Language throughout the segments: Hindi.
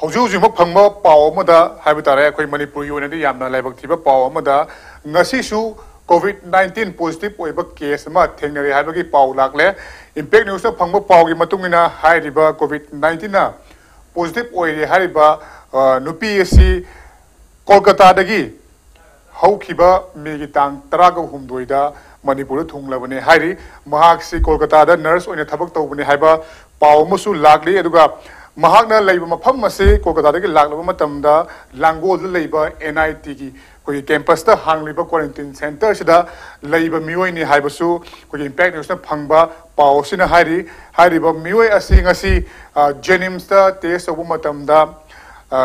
ꯍꯧꯖꯤꯛ ꯍꯧꯖꯤꯛꯃꯛ ꯐꯪꯕ ꯄꯥꯎ ꯑꯃꯗ ꯍꯥꯏꯕ ꯇꯥꯔꯦ ꯑꯩꯈꯣꯏ ꯃꯅꯤꯄꯨꯔꯒꯤ ꯑꯣꯏꯅꯗꯤ ꯌꯥꯝꯅ ꯂꯥꯏꯕꯛ ꯊꯤꯕ ꯄꯥꯎ ꯑꯃꯗ ꯉꯁꯤꯁꯨ ꯀꯣꯚꯤꯗ ꯅꯥꯏꯟꯇꯤꯟ ꯄꯣꯖꯤꯇꯤꯚ ꯑꯣꯏꯕ ꯀꯦꯁ ꯑꯃ ꯊꯦꯡꯅꯔꯦ ꯍꯥꯏꯕꯒꯤ ꯄꯥꯎ ꯂꯥꯛꯂꯦ ꯏꯝꯄꯦꯛ ꯅ꯭ꯌꯨꯁꯇ ꯐꯪꯕ ꯄꯥꯎꯒꯤ ꯃꯇꯨꯡ ꯏꯟꯅ ꯍꯥꯏꯔꯤꯕ ꯀꯣꯚꯤꯗ ꯅꯥꯏꯟꯇꯤꯟꯅ ꯄꯣꯖꯤꯇꯤꯚ ꯑꯣꯏꯔꯦ ꯍꯥꯏꯔꯤꯕ ꯅꯨꯄꯤ ꯑꯁꯤ ꯀꯣꯜꯀꯇꯥꯗꯒꯤ ꯍꯧꯈꯤꯕ ꯃꯦꯒꯤ ꯇꯥꯡ ꯇꯔꯥꯒ ꯍꯨꯝꯗꯣꯏꯗ ꯃꯅꯤꯄꯨꯔꯗ ꯊꯨꯡꯂꯕꯅꯤ ꯍꯥꯏꯔꯤ ꯃꯍꯥꯛꯁꯤ ꯀꯣꯜꯀꯇꯥꯗ ꯅꯔꯁ ꯑꯣꯏꯅ ꯊꯕꯛ ꯇꯧꯕꯅꯤ ꯍꯥꯏꯕ ꯄꯥꯎ ꯑꯃꯁꯨ ꯂꯥꯛꯂꯤ ꯑꯗꯨꯒ ꯃꯍꯥꯛꯅ ꯂꯩꯕ ꯃꯐꯝ ꯑꯁꯤ ꯀꯣꯜꯀꯇꯥꯗꯒꯤ ꯂꯥꯛꯂꯕ ꯃꯇꯝꯗ ꯂꯥꯡꯒꯣꯜꯗ ꯂꯩꯕ ꯑꯦꯟ ꯑꯥꯏ ꯇꯤꯒꯤ ꯑꯩꯈꯣꯏꯒꯤ ꯀꯦꯝꯄꯁꯇ ꯍꯥꯡꯂꯤꯕ ꯀ꯭ꯋꯥꯔꯦꯟꯇꯤꯟ ꯁꯦꯟꯇꯔꯁꯤꯗ ꯂꯩꯕ ꯃꯤꯑꯣꯏꯅꯤ ꯍꯥꯏꯕꯁꯨ ꯑꯩꯈꯣꯏꯒꯤ ꯏꯝꯄꯦꯛ ꯅ꯭ꯌꯨꯁꯅ ꯐꯪꯕ ꯄꯥꯎ ꯑꯁꯤꯅ ꯍꯥꯏꯔꯤ ꯍꯥꯏꯔꯤꯕ ꯃꯤꯑꯣꯏ ꯑꯁꯤ ꯉꯁꯤ ꯖꯦꯅꯤꯝꯁꯇ ꯇꯦꯁ ꯇꯧꯕ ꯃꯇꯝꯗ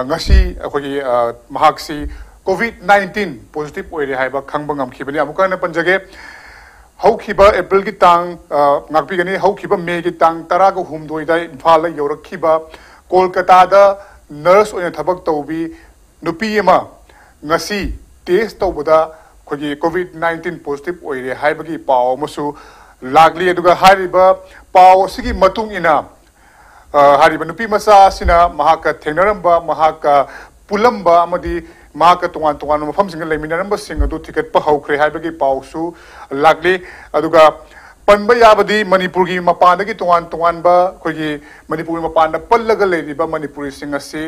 ngasi akhoi mahak si covid 19 positive oire haiba khangba ngamkhibani amuka na panjage haukiba april gi tang ngakpi gani haukiba may gi tang tara go humdoi da imphal la yorakhiba kolkata da nurse oina thabak tawbi nupi ema ngasi test tawbada khoi covid 19 positive oire haiba gi paw musu lagli aduga hariba paw sigi matung ina ꯍꯥꯏꯔꯤꯕ ꯅꯨꯄꯤ ꯃꯆꯥ ꯑꯁꯤꯅ ꯃꯍꯥꯛꯀ ꯊꯦꯡꯅꯔꯝꯕ ꯃꯍꯥꯛꯀ ꯄꯨꯜꯂꯝꯕ ꯑꯃꯗꯤ ꯃꯍꯥꯛꯀ ꯇꯣꯉꯥꯟ ꯇꯣꯉꯥꯟꯕ ꯃꯐꯝꯁꯤꯡꯗ ꯂꯩꯃꯤꯟꯅꯔꯝꯕꯁꯤꯡ ꯑꯗꯨ ꯊꯤꯒꯠꯄ ꯍꯧꯈ꯭ꯔꯦ ꯍꯥꯏꯕꯒꯤ ꯄꯥꯎꯁꯨ ꯂꯥꯛꯂꯤ ꯑꯗꯨꯒ ꯄꯟꯕ ꯌꯥꯕꯗꯤ ꯃꯅꯤꯄꯨꯔꯒꯤ ꯃꯄꯥꯟꯗꯒꯤ ꯇꯣꯉꯥꯟ ꯇꯣꯉꯥꯟꯕ ꯑꯩꯈꯣꯏꯒꯤ ꯃꯅꯤꯄꯨꯔꯒꯤ ꯃꯄꯥꯟꯗ ꯄꯜꯂꯒ ꯂꯩꯔꯤꯕ ꯃꯅꯤꯄꯨꯔꯤꯁꯤꯡ ꯑꯁꯤ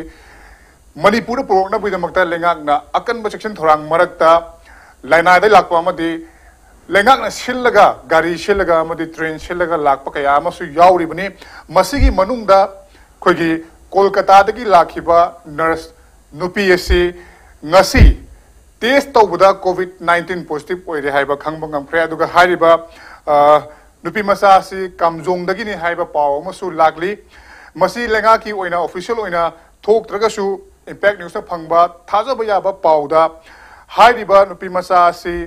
ꯃꯅꯤꯄꯨꯔꯗ ꯄꯨꯔꯛꯅꯕꯒꯤꯗꯃꯛꯇ ꯂꯩꯉꯥꯛꯅ ꯑꯀꯟꯕ ꯆꯦꯛꯁꯤꯟ ꯊꯧꯔꯥꯡ ꯃꯔꯛꯇ ꯂꯥꯏꯅꯥꯗ ꯂꯥꯛꯄ ꯑꯃꯗꯤ ꯂꯩꯉꯥꯛꯅ ꯁꯤꯜꯂꯒ ꯒꯥꯔꯤ ꯁꯤꯜꯂꯒ ꯑꯃꯗꯤ ꯇ꯭ꯔꯦꯟ ꯁꯤꯜꯂꯒ ꯂꯥꯛꯄ ꯀꯌꯥ ꯑꯃꯁꯨ ꯌꯥꯎꯔꯤꯕꯅꯤ ꯃꯁꯤꯒꯤ ꯃꯅꯨꯡꯗ ꯑꯩꯈꯣꯏꯒꯤ ꯀꯣꯜꯀꯇꯥꯗꯒꯤ ꯂꯥꯛꯈꯤꯕ ꯅꯔꯁ ꯅꯨꯄꯤ ꯑꯁꯤ टेस्ट तौब कोविड नाइन्टीन पोजिटिव हो रे खब नुपिमचासी कामजोंदगी पाओ लाली लेगा की ऑफिशियल थोड़ू इंपैक्ट न्यूज़ फंग थाजब याब पाओदुपीमचासी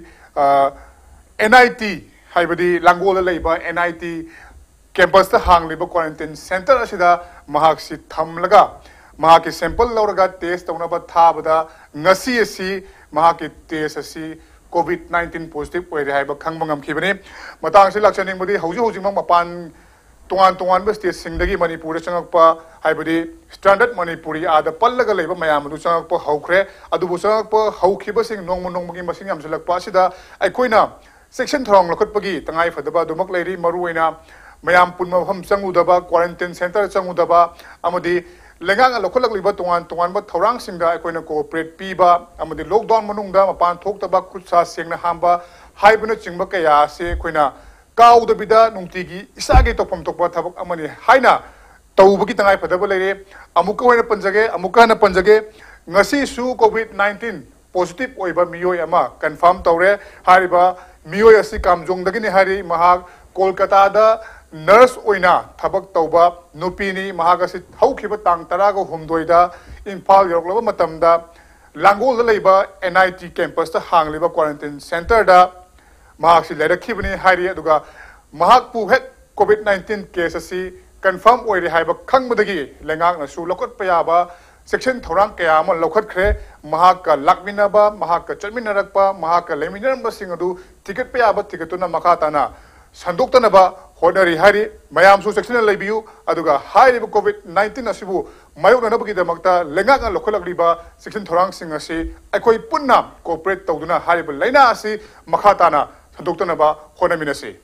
एन आई टी है Langol N I T campus हांगली quarantine centre अगर थमलगा ꯃꯍꯥꯛꯀꯤ ꯁꯦꯝꯄꯜ ꯂꯧꯔꯒ ꯇꯦꯁ ꯇꯧꯅꯕ ꯊꯥꯕꯗ ꯉꯁꯤ ꯑꯁꯤ ꯃꯍꯥꯛꯀꯤ ꯇꯦꯁ ꯑꯁꯤ ꯀꯣꯚꯤꯗ ꯅꯥꯏꯟꯇꯤꯟ ꯄꯣꯖꯤꯇꯤꯚ ꯑꯣꯏꯔꯦ ꯍꯥꯏꯕ ꯈꯪꯕ ꯉꯝꯈꯤꯕꯅꯤ ꯃꯇꯥꯡꯁꯤ ꯂꯥꯛꯆꯅꯤꯡꯕꯗꯤ ꯍꯧꯖꯤꯛ ꯍꯧꯖꯤꯛꯃꯛ ꯃꯄꯥꯟ ꯇꯣꯉꯥꯟ ꯇꯣꯉꯥꯟꯕ ꯁ꯭ꯇꯦꯠꯁꯤꯡꯗꯒꯤ ꯃꯅꯤꯄꯨꯔꯗ ꯆꯪꯉꯛꯄ ꯍꯥꯏꯕꯗꯤ ꯁ꯭ꯇꯥꯟꯗꯔꯗ ꯃꯅꯤꯄꯨꯔꯤ ꯑꯥꯗ ꯄꯜꯂꯒ ꯂꯩꯕ ꯃꯌꯥꯝ ꯑꯗꯨ ꯆꯪꯉꯛꯄ ꯍꯧꯈ꯭ꯔꯦ ꯑꯗꯨꯕꯨ ꯆꯪꯉꯛꯄ ꯍꯧꯈꯤꯕꯁꯤꯡ लेगा लखों तोान लिबा तुंगान तुंगान पीब थौरांग सिंगा अकोइन लॉकडाउन मपान थोक्तबा खुदसा सेंगना हामबा हाइबन चिंब क्या से अकोइना काउदबिदा नुंगतिगी इसागे तोफम तोकबा थबक अमनि हाइना फदब अमुक पंजगे अमुक पंजगे कोविड su पोजिटिव 19 कन्फर्म तौर है ama confirm नर्सक नुपनी तरगहद इम्फा योगलब Langol N I T campus हांगली quarantine centre लेरखीबी है हेट कोविड नाइन्टीन केस अ कन्फर्म होब खी लेकु लौटप याब सेक्शन थोर क्या लौटे लाब चुनाव लेमीनबू टिकेट याब टिकेट तुम्हें ꯍꯣꯠꯅꯔꯤ ꯍꯥꯏꯔꯤ ꯃꯌꯥꯝꯁꯨ ꯆꯦꯛꯁꯤꯟꯅ ꯂꯩꯕꯤꯌꯨ ꯑꯗꯨꯒ ꯍꯥꯏꯔꯤꯕ ꯀꯣꯚꯤꯗ ꯅꯥꯏꯟꯇꯤꯟ ꯑꯁꯤꯕꯨ ꯃꯥꯌꯣꯛꯅꯅꯕꯒꯤꯗꯃꯛꯇ ꯂꯩꯉꯥꯛꯅ ꯂꯧꯈꯠꯂꯛꯂꯤꯕ ꯆꯦꯛꯁꯤꯟ ꯊꯧꯔꯥꯡꯁꯤꯡ ꯑꯁꯤ ꯑꯩꯈꯣꯏ ꯄꯨꯟꯅ ꯀooperate ꯇꯧꯗꯨꯅ ꯍꯥꯏꯔꯤꯕ ꯂꯩꯅꯥ ꯑꯁꯤ ꯃꯈꯥ ꯇꯥꯅ ꯁꯟꯗꯣꯛꯇꯅꯕ ꯍꯣꯠꯅꯃꯤꯟꯅꯁꯤ